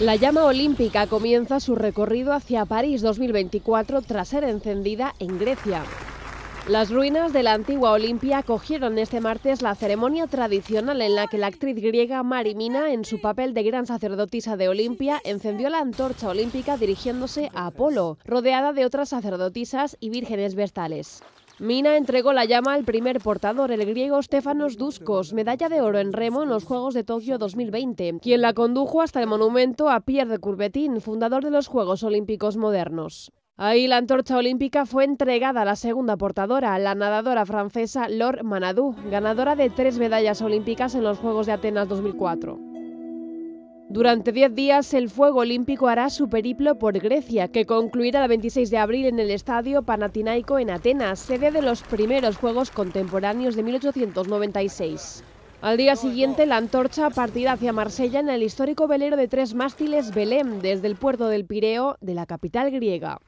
La llama olímpica comienza su recorrido hacia París 2024 tras ser encendida en Grecia. Las ruinas de la antigua Olimpia acogieron este martes la ceremonia tradicional en la que la actriz griega Marimina, en su papel de gran sacerdotisa de Olimpia, encendió la antorcha olímpica dirigiéndose a Apolo, rodeada de otras sacerdotisas y vírgenes vestales. Mina entregó la llama al primer portador, el griego Stefanos Duskos, medalla de oro en remo en los Juegos de Tokio 2020, quien la condujo hasta el monumento a Pierre de Coubertin, fundador de los Juegos Olímpicos modernos. Ahí la antorcha olímpica fue entregada a la segunda portadora, la nadadora francesa Laure Manadou, ganadora de tres medallas olímpicas en los Juegos de Atenas 2004. Durante 10 días, el Fuego Olímpico hará su periplo por Grecia, que concluirá el 26 de abril en el Estadio Panathinaiko en Atenas, sede de los primeros Juegos Contemporáneos de 1896. Al día siguiente, la antorcha partirá hacia Marsella en el histórico velero de tres mástiles Belém, desde el puerto del Pireo de la capital griega.